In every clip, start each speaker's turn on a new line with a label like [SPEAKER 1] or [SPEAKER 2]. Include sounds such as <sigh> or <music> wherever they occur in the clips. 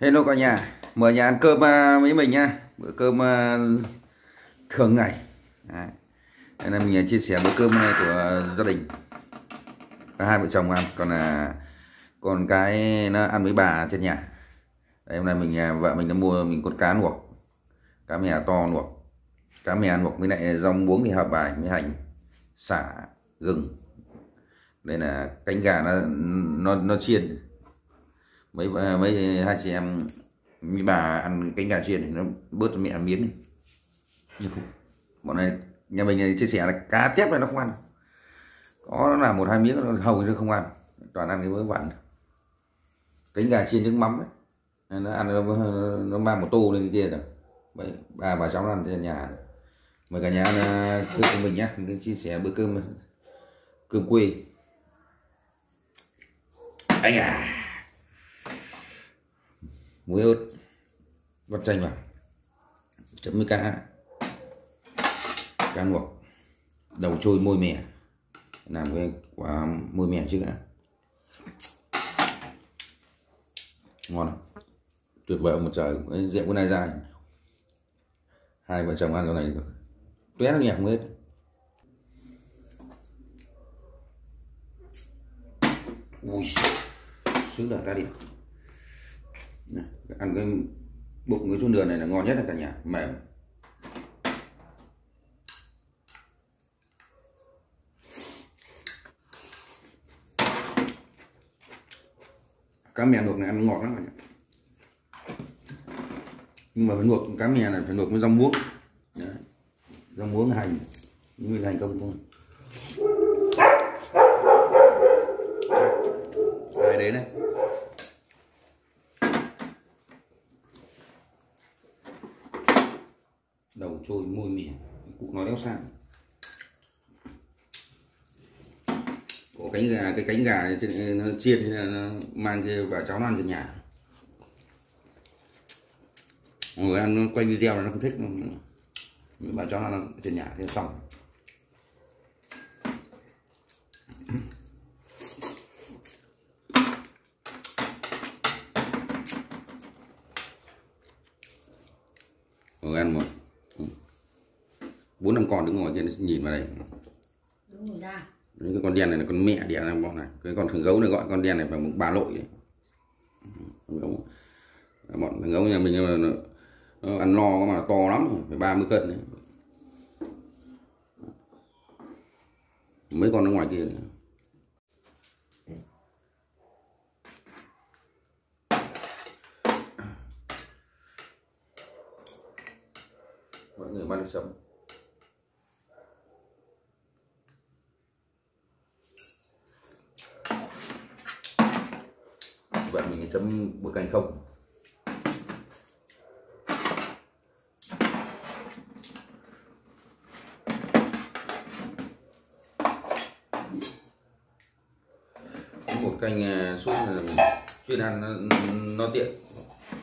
[SPEAKER 1] Hello cả nhà, mời nhà ăn cơm à, với mình nha Bữa cơm à, thường ngày. Đấy. Đây là mình à, chia sẻ bữa cơm này của gia đình. Cả Hai vợ chồng ăn, còn là còn cái nó ăn với bà trên nhà. Đây hôm nay mình vợ mình đã mua mình con cá luộc. Cá mè to luộc. Cá mè luộc với lại rong muống thì hợp bài với hành xả gừng. Đây là cánh gà nó nó nó chiên mấy mấy hai chị em với bà ăn cánh gà chiên thì nó bớt mẹ miếng đi. Bọn này nhà mình chia sẻ là cá tép này nó không ăn. Có là một hai miếng nó hầu như không ăn. Toàn ăn cái mới vặn cánh gà chiên nước mắm ấy. nó ăn nó, nó mang một tô lên kia rồi. Đấy, bà bà cháu ăn trên nhà mời cả nhà ăn à, cơm của mình nhé mình chia sẻ bữa cơm cơm quê. Anh à muối ớt, vắt chanh vào, chấm với cá cá luộc, đầu trôi môi mè, làm cái quả môi mè trước đã. Ngon lắm. Tuyệt vời một trời rượu bữa nay ra hai vợ chồng ăn cái này tuét nó nhẹ không hết ui, sướng là ta đi ăn cái bụng cái chôn đường này là ngon nhất là cả nhà. Mềm. Cá mè luộc này ăn ngọt lắm cả nhà. Nhưng mà phải luộc, cá mè này phải luộc với rau muống. Đấy. rau muống hành. Như hành công không ai đấy này đầu trôi môi mỉa cụ nói sang có cánh gà cái cánh gà trên, nó chiên thì nó mang kia và cháu nó ăn từ nhà. Người ăn nó quay video là nó không thích nhưng bà cháu nó ăn trên nhà thì xong. Ngồi ăn một bốn năm con đứng ngồi trên nhìn vào đây.
[SPEAKER 2] Đúng rồi ra.
[SPEAKER 1] Những cái con đen này là con mẹ đẻ ra bọn này. Cái con thằng gấu này gọi con đen này bằng một bà lội đấy. Gấu. Bọn thằng gấu nhà mình nó, nó, nó ăn no mà to lắm phải 30 cân đấy. Mấy con ở ngoài kia này. mọi người mang sống vậy mình chấm bữa canh không. Một canh à, là chuyên ăn nó, nó tiện.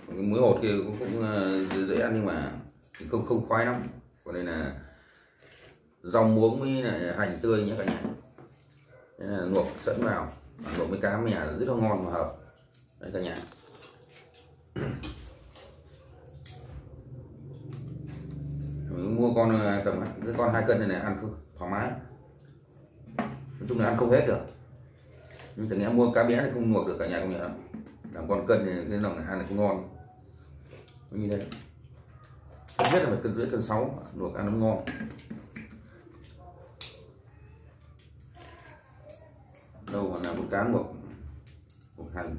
[SPEAKER 1] Cái muối hột kia cũng, cũng à, dễ ăn nhưng mà không không khoái lắm. Còn đây là rau muống với lại hành tươi nhé cả nhà. Đây là luộc sẵn vào. Luộc với cá mè rất là ngon mà hợp đấy cả nhà. Mình mua con à, tầm cái con hai cân này này, ăn không, thoải mái. Nói chung là ăn không hết được. Nhưng chẳng lẽ mua cá bé thì không luộc được cả nhà, không nhận làm con cân thì cái lòng này ăn là không ngon. Như đây? Không biết là phải cân rưỡi, cân sáu, luộc ăn nó ngon. Đâu còn là một cá một một hành.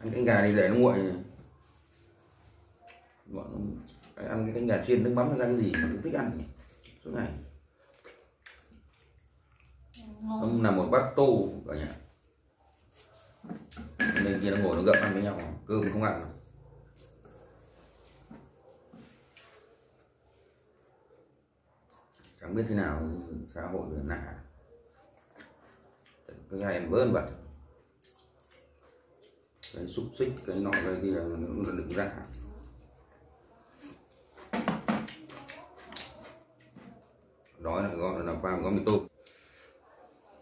[SPEAKER 1] Ăn cánh gà thì để nó nguội. Bọn ăn cái cánh gà chiên, nước mắm ra cái gì mà cũng thích ăn suốt ngày ông là một bát tô cả nhà. Bên kia nó ngồi nó gặm ăn với nhau, cơm không ăn. Chẳng biết thế nào xã hội Việt cứ hai này ăn vơn vậy cái xúc xích cái nọ cái kia nó đựng ra đói là gọi là pha gói mì tôm.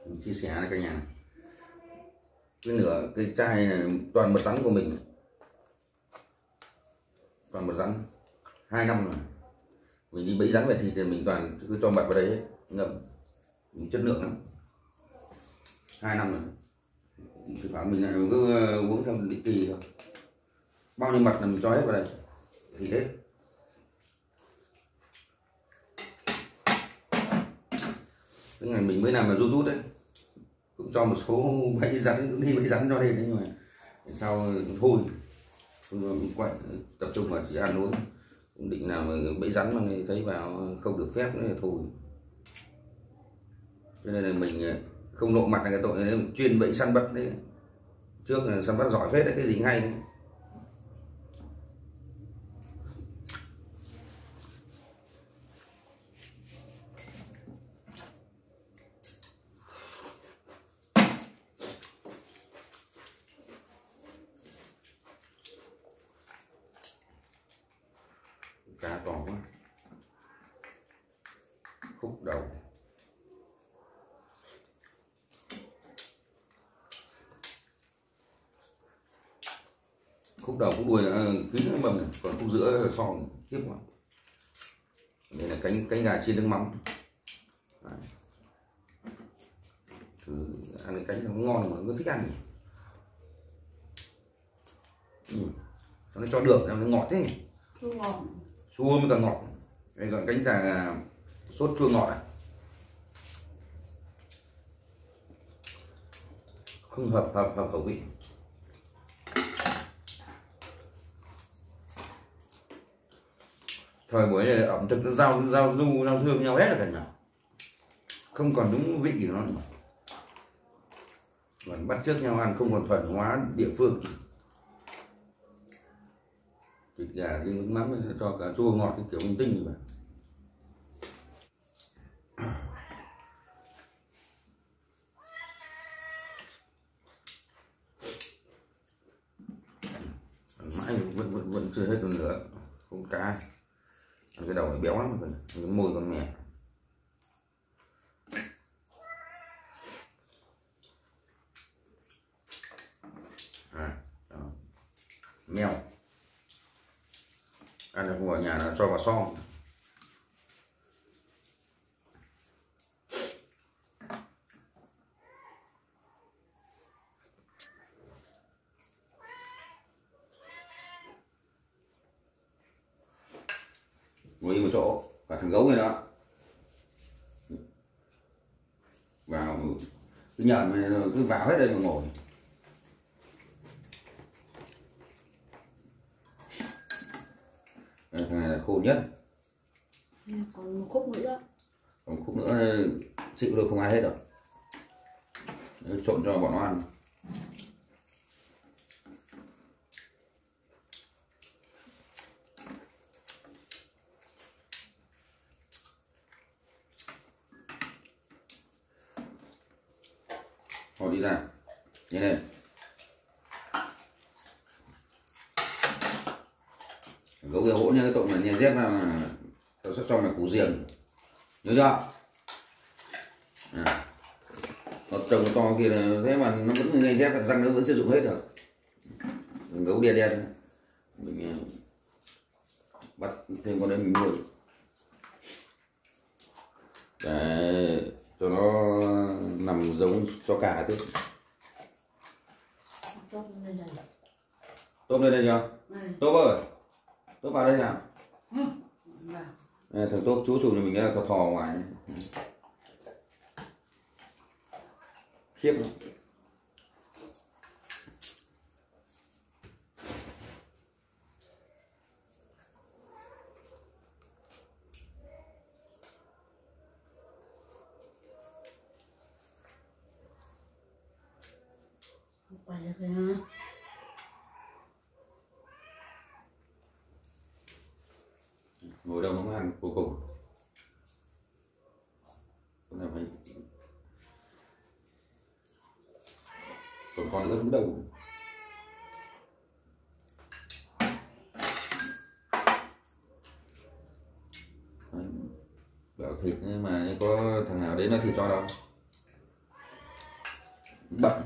[SPEAKER 1] Mình chia sẻ với cả nhà. Cái nửa, cái chai này toàn mật rắn của mình. Toàn mật rắn. Hai năm rồi. Mình đi bẫy rắn về thịt thì mình toàn cứ cho mật vào đấy. Ngâm chất lượng lắm. Hai năm rồi thì bảo mình lại cứ ờ, uống theo định kỳ thôi. Bao nhiêu mật là mình cho hết vào đây, thì hết. Cái ngày mình mới làm là rút rút đấy. Cũng cho một số bẫy rắn, cũng đi bẫy rắn cho đây đấy, nhưng mà sau thôi. Không quậy, tập trung vào chỉ ăn uống. Cũng định làm bẫy rắn mà thấy vào không được phép nữa thì thôi. Cho nên là mình ờ, không lộ mặt là cái tội này chuyên bẫy săn bắt đấy trước là săn bắt giỏi phết đấy, cái gì hay đấy. cá quá khúc đầu khúc đầu khúc đuôi là kín cái mầm này còn khúc giữa là tiếp quá đây là cánh cánh gà chiên nước mắm. Đấy. thử ăn cái cánh nó ngon mà nó thích ăn ừ. nó cho được nó ngọt thế nhỉ?
[SPEAKER 2] Chua ngọt.
[SPEAKER 1] Chua với cả ngọt. Đây gọi cánh gà sốt chua ngọt à? Không hợp hợp hợp khẩu vị thời buổi này ẩm thực nó giao giao du giao thương nhau hết rồi cả nhà. Không còn đúng vị của nó nữa. Còn bắt trước nhau ăn không còn thuần hóa địa phương. Thịt gà riêng nước mắm, cho cả chua ngọt, cái kiểu minh tinh như vậy Ăn mãi vẫn vẫn vẫn chưa hết con nữa con cá ăn cái đầu này béo lắm rồi cái mùi con mèo à, mèo. Ăn được của nhà là cho vào xong ngồi một chỗ và thằng gấu này đó vào cứ nhận mà cứ vào hết đây mà ngồi. Đây, thằng này là khôn nhất.
[SPEAKER 2] Còn một khúc nữa.
[SPEAKER 1] Còn khúc nữa chịu được không ai hết rồi trộn cho bọn nó ăn họ đi ra. Như này gấu kia hỗn nha cái tội mà nhà dép vào là tao sẽ cho mày củ riềng nhớ chưa? À. nó trồng to kia là thế mà nó vẫn ngay dép răng nó vẫn sử dụng hết được. Gấu đen đen mình à, bắt thêm con đấy mình nuôi. Để cho nó nằm giống cho cả
[SPEAKER 2] đây
[SPEAKER 1] tôm lên đây chưa? Tôm ơi tôm vào đây nào. Thằng tốt chú chụp cho mình là thò thò ngoài. Khiếp. lắm.
[SPEAKER 2] quay ra thôi ha
[SPEAKER 1] ngồi đâu nóng hàng cuối cùng. Con này phải còn con nữa đầu Đấy. Bảo thịt nhưng mà có thằng nào đến nó thịt cho đâu. Bận.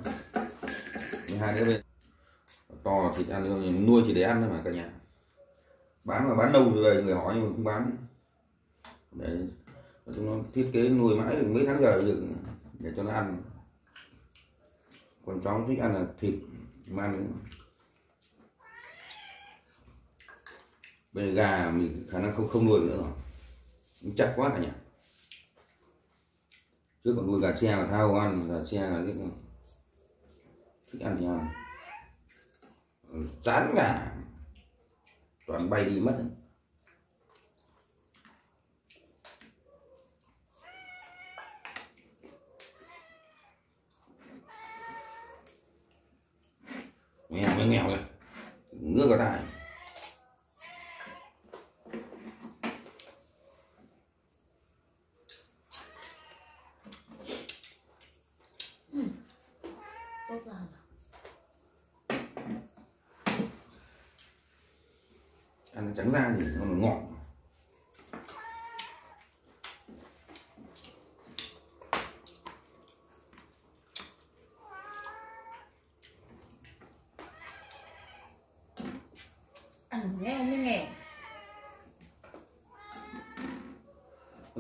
[SPEAKER 1] Hai đứa bên. To thịt ăn, nuôi chỉ để ăn thôi mà cả nhà bán mà bán đâu rồi người hỏi nhưng mà không bán. Để chúng nó thiết kế nuôi mãi được mấy tháng giờ được để cho nó ăn. Còn cháu thích ăn là thịt mà ăn bây giờ gà mình khả năng không không nuôi nữa. Rồi nó chặt quá nhỉ? Trước còn nuôi gà tre là thao ăn gà tre là thích, thích ăn thì ăn. Ừ, chán gà toàn bay đi mất nghèo mới nghèo rồi ngứa cả tai
[SPEAKER 2] tốt là
[SPEAKER 1] ăn trắng ra thì nó ngọt.
[SPEAKER 2] Ăn nghe không mới nghèo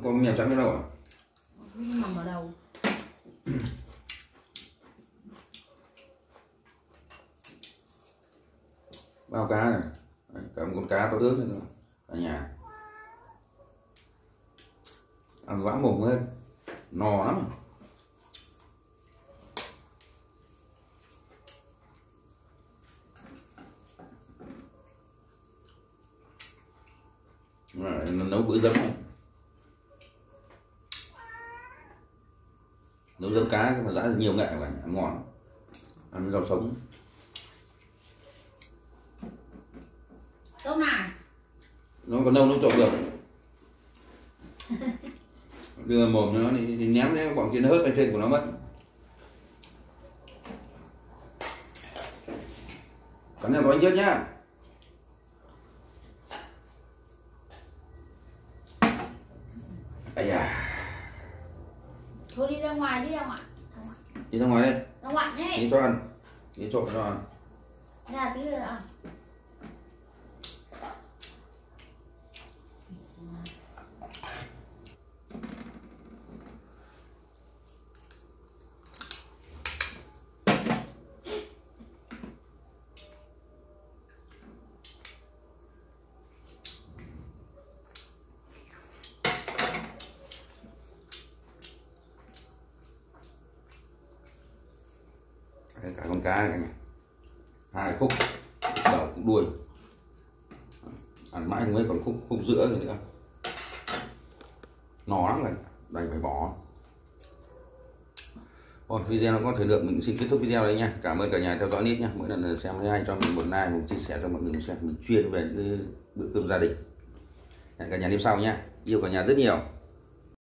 [SPEAKER 1] có mèo trắng ở đâu à?
[SPEAKER 2] Mà mở đầu
[SPEAKER 1] bao cá này Đấy, cả một con cá to ướp nữa ở nhà. Ăn vã mồm lên. No lắm. Rồi, nấu bữa giấm. Này. nấu giấm cá mà dã nhiều nghệ là ngon. Ăn rau sống
[SPEAKER 2] tốt này
[SPEAKER 1] nó còn đâu nó trộn được. <laughs> Đưa mồm nó thì, thì ném cái bọn kia nó hớt lên trên của nó mất. Cắn nhau của anh trước nhá. Ây da.
[SPEAKER 2] Thôi đi ra ngoài đi ra ngoài ra ngoài,
[SPEAKER 1] đi ra ngoài đây
[SPEAKER 2] ra ngoài nhé.
[SPEAKER 1] Đi cho ăn. Đi trộn cho ăn.
[SPEAKER 2] Ra tí nữa ăn
[SPEAKER 1] Đây, cả con cá này hai khúc đầu cũng đuôi. Ăn mãi không hết còn khúc khúc giữa rồi nữa. Nó lắm rồi đành phải bỏ. Rồi video nó có thời lượng mình xin kết thúc video đây nha. Cảm ơn cả nhà theo dõi nít nha. Mỗi lần xem thấy hay cho mình một like một chia sẻ cho mọi người xem mình chuyên về bữa cơm gia đình. Hẹn cả nhà đêm sau nha. Yêu cả nhà rất nhiều.